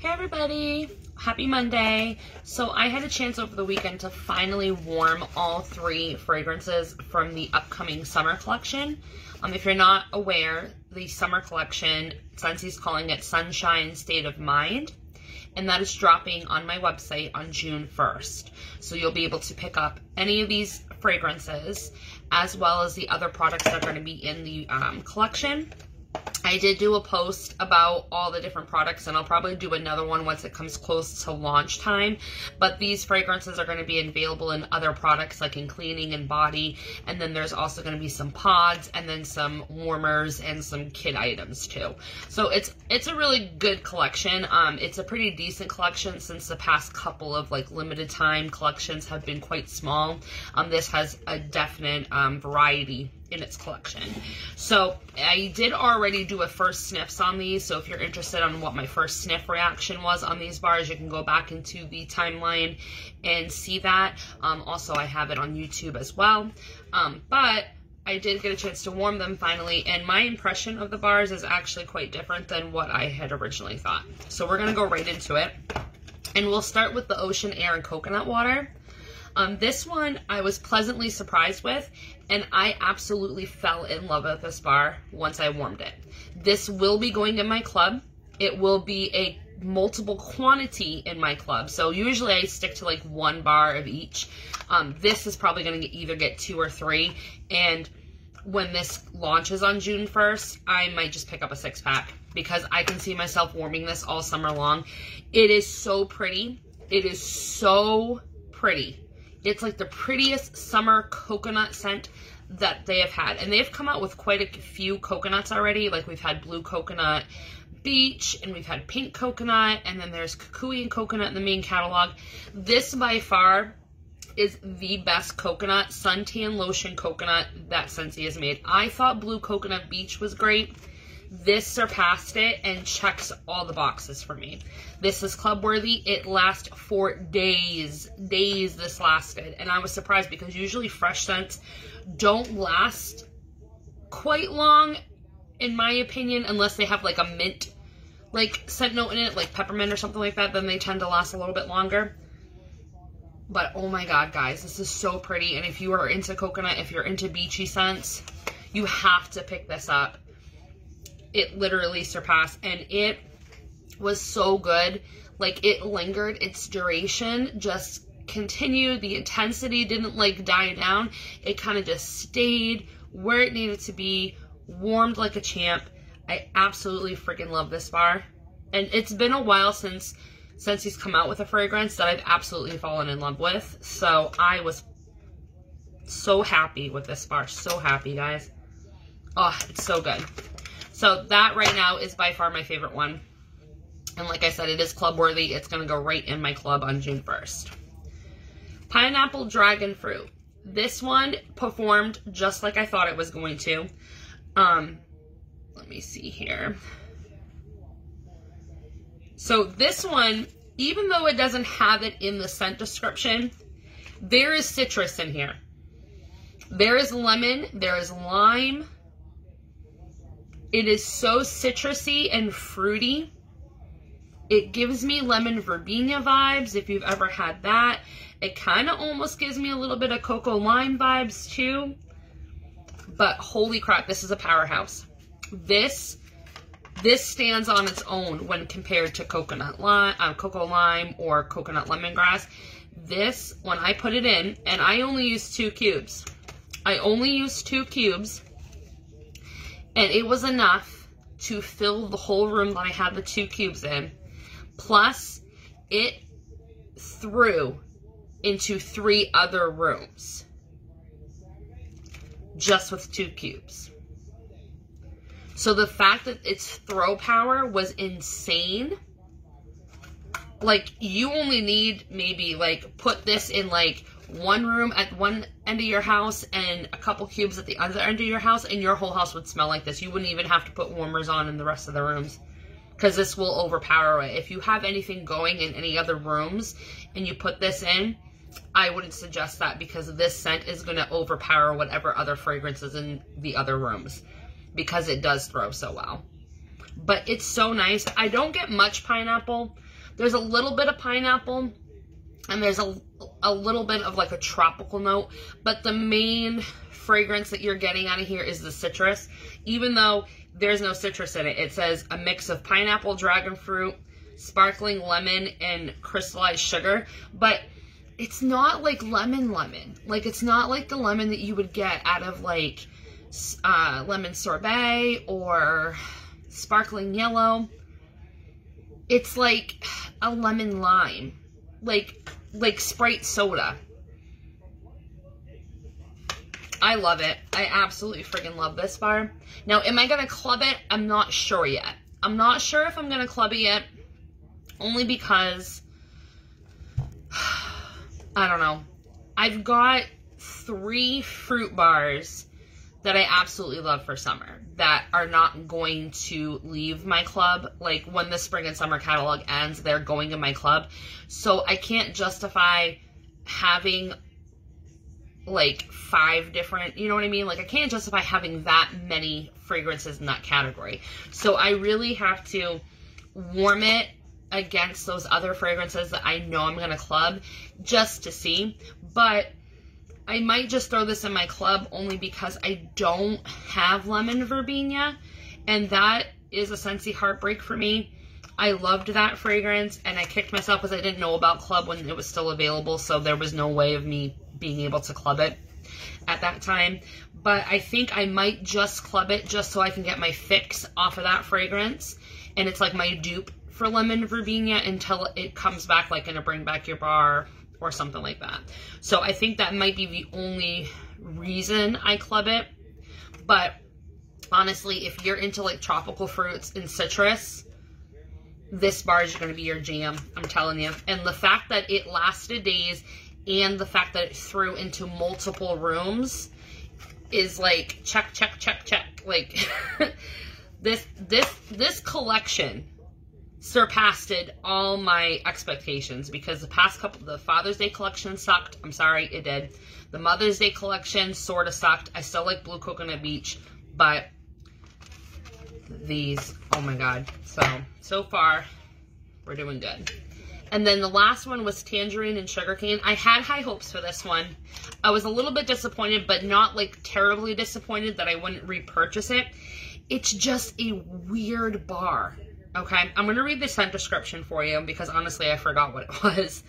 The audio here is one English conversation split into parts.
Hey everybody, happy Monday. So I had a chance over the weekend to finally warm all three fragrances from the upcoming summer collection. Um, if you're not aware, the summer collection, Scentsy's calling it Sunshine State of Mind, and that is dropping on my website on June 1st. So you'll be able to pick up any of these fragrances as well as the other products that are going to be in the um, collection. I did do a post about all the different products and I'll probably do another one once it comes close to launch time. But these fragrances are going to be available in other products like in cleaning and body. And then there's also going to be some pods and then some warmers and some kit items too. So it's it's a really good collection. Um, it's a pretty decent collection since the past couple of like limited time collections have been quite small. Um, this has a definite um, variety in its collection. So I did already do a first sniffs on these. So if you're interested on what my first sniff reaction was on these bars, you can go back into the timeline and see that. Um, also, I have it on YouTube as well. Um, but I did get a chance to warm them finally, and my impression of the bars is actually quite different than what I had originally thought. So we're going to go right into it. And we'll start with the ocean air and coconut water. Um, this one I was pleasantly surprised with, and I absolutely fell in love with this bar once I warmed it. This will be going in my club. It will be a multiple quantity in my club. So usually I stick to like one bar of each. Um, this is probably going to either get two or three. And when this launches on June 1st, I might just pick up a six pack because I can see myself warming this all summer long. It is so pretty. It is so pretty. It's like the prettiest summer coconut scent that they have had. And they've come out with quite a few coconuts already. Like we've had blue coconut beach and we've had pink coconut and then there's kukui and coconut in the main catalog. This by far is the best coconut suntan lotion coconut that Scentsy has made. I thought blue coconut beach was great. This surpassed it and checks all the boxes for me. This is club worthy. It lasts for days. Days this lasted. And I was surprised because usually fresh scents don't last quite long, in my opinion, unless they have like a mint like scent note in it, like peppermint or something like that, then they tend to last a little bit longer. But oh my god, guys, this is so pretty. And if you are into coconut, if you're into beachy scents, you have to pick this up it literally surpassed and it was so good. Like it lingered, its duration just continued. The intensity didn't like die down. It kind of just stayed where it needed to be, warmed like a champ. I absolutely freaking love this bar. And it's been a while since Scentsy's come out with a fragrance that I've absolutely fallen in love with. So I was so happy with this bar. So happy, guys. Oh, it's so good. So that right now is by far my favorite one. And like I said, it is club worthy. It's going to go right in my club on June 1st. Pineapple Dragon Fruit. This one performed just like I thought it was going to. Um, let me see here. So this one, even though it doesn't have it in the scent description, there is citrus in here. There is lemon, there is lime, it is so citrusy and fruity. It gives me lemon verbena vibes, if you've ever had that. It kind of almost gives me a little bit of cocoa lime vibes, too. But holy crap, this is a powerhouse. This this stands on its own when compared to coconut lime, uh, cocoa lime or coconut lemongrass. This, when I put it in, and I only use two cubes. I only use two cubes and it was enough to fill the whole room that I had the two cubes in. Plus, it threw into three other rooms. Just with two cubes. So the fact that its throw power was insane. Like, you only need maybe, like, put this in, like, one room at one end of your house and a couple cubes at the other end of your house and your whole house would smell like this. You wouldn't even have to put warmers on in the rest of the rooms because this will overpower it. If you have anything going in any other rooms and you put this in, I wouldn't suggest that because this scent is going to overpower whatever other fragrances in the other rooms because it does throw so well. But it's so nice. I don't get much pineapple There's a little bit of pineapple and there's a, a little bit of like a tropical note, but the main fragrance that you're getting out of here is the citrus, even though there's no citrus in it. It says a mix of pineapple, dragon fruit, sparkling lemon, and crystallized sugar, but it's not like lemon lemon. Like it's not like the lemon that you would get out of like uh, lemon sorbet or sparkling yellow. It's like a lemon lime, like like Sprite soda. I love it. I absolutely freaking love this bar. Now, am I going to club it? I'm not sure yet. I'm not sure if I'm going to club it yet. Only because, I don't know. I've got three fruit bars that I absolutely love for summer that are not going to leave my club. Like when the spring and summer catalog ends, they're going in my club. So I can't justify having like five different, you know what I mean? Like I can't justify having that many fragrances in that category. So I really have to warm it against those other fragrances that I know I'm going to club just to see. But I might just throw this in my club only because I don't have lemon verbena and that is a Scentsy heartbreak for me. I loved that fragrance and I kicked myself because I didn't know about club when it was still available so there was no way of me being able to club it at that time. But I think I might just club it just so I can get my fix off of that fragrance. And it's like my dupe for lemon verbena until it comes back like in a bring back your bar or something like that. So I think that might be the only reason I club it. But honestly, if you're into like tropical fruits and citrus, this bar is going to be your jam. I'm telling you. And the fact that it lasted days and the fact that it threw into multiple rooms is like check, check, check, check. Like this, this, this collection surpassed it, all my expectations because the past couple, the Father's Day collection sucked. I'm sorry, it did. The Mother's Day collection sort of sucked. I still like Blue Coconut Beach, but these, oh my God. So, so far, we're doing good. And then the last one was Tangerine and Sugarcane. I had high hopes for this one. I was a little bit disappointed, but not like terribly disappointed that I wouldn't repurchase it. It's just a weird bar. Okay, I'm going to read the scent description for you because honestly I forgot what it was.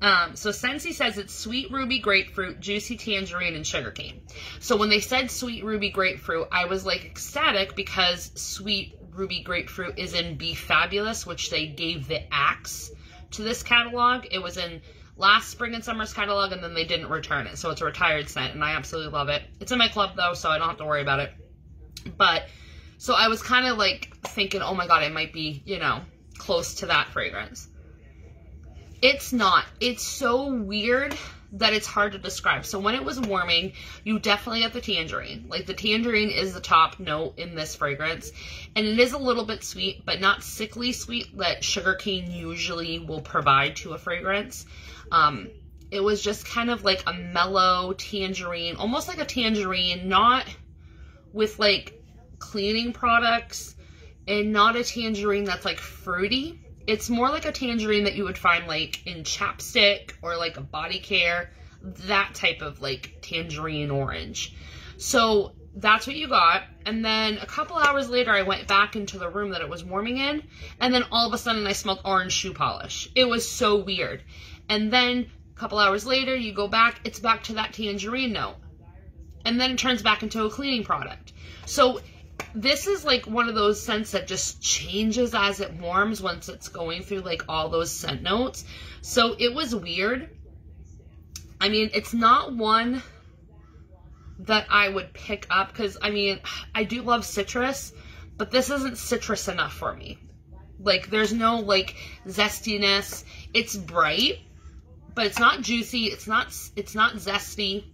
Um, so Scentsy says it's sweet ruby grapefruit, juicy tangerine, and sugarcane. So when they said sweet ruby grapefruit, I was like ecstatic because sweet ruby grapefruit is in Be Fabulous, which they gave the axe to this catalog. It was in last spring and summer's catalog, and then they didn't return it. So it's a retired scent, and I absolutely love it. It's in my club, though, so I don't have to worry about it. But, so I was kind of like thinking, oh my god, it might be, you know, close to that fragrance. It's not. It's so weird that it's hard to describe. So when it was warming, you definitely get the tangerine. Like the tangerine is the top note in this fragrance. And it is a little bit sweet, but not sickly sweet that sugarcane usually will provide to a fragrance. Um, it was just kind of like a mellow tangerine, almost like a tangerine, not with like cleaning products and not a tangerine that's like fruity it's more like a tangerine that you would find like in chapstick or like a body care, that type of like tangerine orange. So that's what you got. And then a couple hours later, I went back into the room that it was warming in. And then all of a sudden, I smelled orange shoe polish. It was so weird. And then a couple hours later, you go back, it's back to that tangerine note. And then it turns back into a cleaning product. So this is like one of those scents that just changes as it warms once it's going through like all those scent notes. So it was weird. I mean, it's not one that I would pick up because I mean, I do love citrus, but this isn't citrus enough for me. Like there's no like zestiness. It's bright, but it's not juicy. It's not it's not zesty.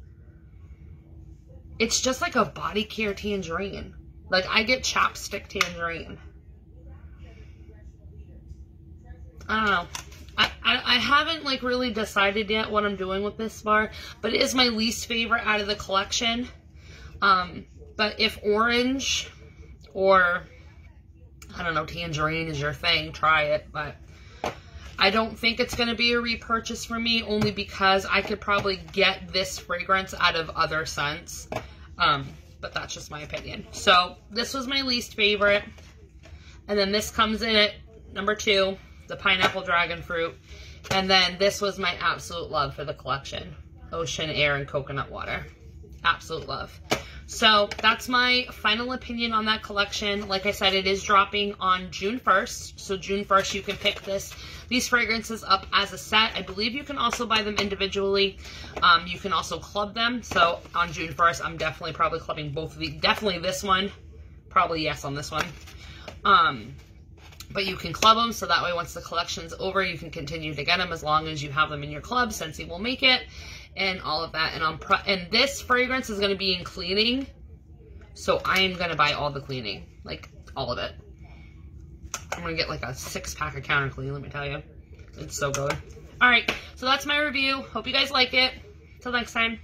It's just like a body care tangerine. Like, I get chapstick tangerine. I don't know. I, I, I, haven't, like, really decided yet what I'm doing with this bar, but it is my least favorite out of the collection. Um, but if orange or, I don't know, tangerine is your thing, try it. But I don't think it's going to be a repurchase for me only because I could probably get this fragrance out of other scents. Um, but that's just my opinion. So this was my least favorite. And then this comes in at number two, the pineapple dragon fruit. And then this was my absolute love for the collection. Ocean air and coconut water. Absolute love. So that's my final opinion on that collection. Like I said, it is dropping on June 1st. So June 1st, you can pick this these fragrances up as a set. I believe you can also buy them individually. Um, you can also club them. So on June 1st, I'm definitely probably clubbing both of these. Definitely this one. Probably yes on this one. Um, but you can club them so that way once the collection's over, you can continue to get them as long as you have them in your club. Since Scentsy will make it and all of that. And on and this fragrance is going to be in cleaning. So I am going to buy all the cleaning, like all of it. I'm going to get like a six pack of counter clean, let me tell you. It's so good. All right, so that's my review. Hope you guys like it. Till next time.